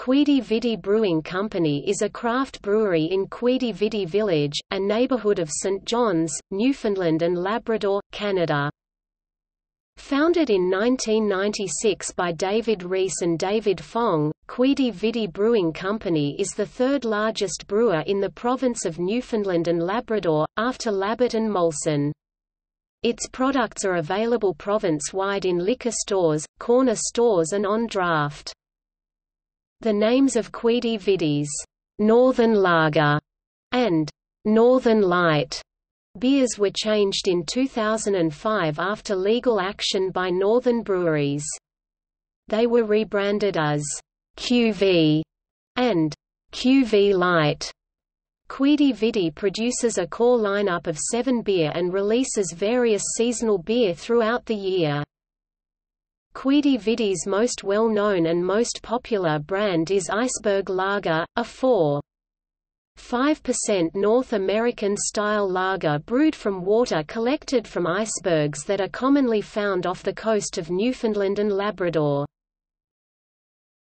Quidi Vidi Brewing Company is a craft brewery in Quidi Vidi Village, a neighborhood of St. John's, Newfoundland and Labrador, Canada. Founded in 1996 by David Rees and David Fong, Quidi Vidi Brewing Company is the third largest brewer in the province of Newfoundland and Labrador, after Labatt and Molson. Its products are available province-wide in liquor stores, corner stores and on draft. The names of Quidi Vidis, Northern Lager, and Northern Light beers were changed in 2005 after legal action by Northern Breweries. They were rebranded as QV and QV Light. Quidi Vidi produces a core lineup of seven beer and releases various seasonal beer throughout the year. Quidi Vidi's most well-known and most popular brand is Iceberg Lager, a 4. 5% North American-style lager brewed from water collected from icebergs that are commonly found off the coast of Newfoundland and Labrador.